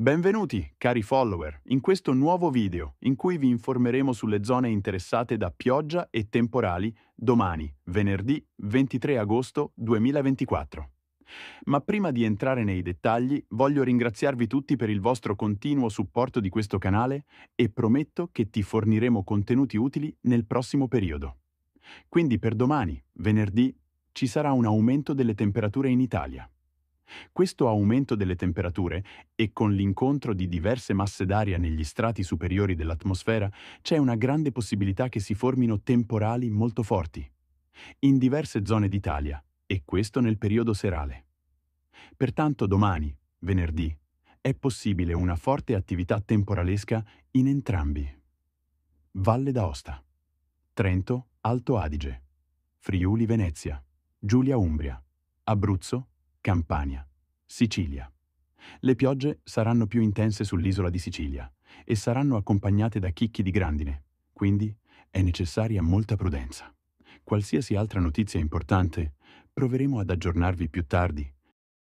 Benvenuti, cari follower, in questo nuovo video in cui vi informeremo sulle zone interessate da pioggia e temporali domani, venerdì 23 agosto 2024. Ma prima di entrare nei dettagli, voglio ringraziarvi tutti per il vostro continuo supporto di questo canale e prometto che ti forniremo contenuti utili nel prossimo periodo. Quindi per domani, venerdì, ci sarà un aumento delle temperature in Italia. Questo aumento delle temperature e con l'incontro di diverse masse d'aria negli strati superiori dell'atmosfera c'è una grande possibilità che si formino temporali molto forti, in diverse zone d'Italia, e questo nel periodo serale. Pertanto domani, venerdì, è possibile una forte attività temporalesca in entrambi. Valle d'Aosta, Trento, Alto Adige, Friuli Venezia, Giulia Umbria, Abruzzo, Campania, Sicilia. Le piogge saranno più intense sull'isola di Sicilia e saranno accompagnate da chicchi di grandine, quindi è necessaria molta prudenza. Qualsiasi altra notizia importante proveremo ad aggiornarvi più tardi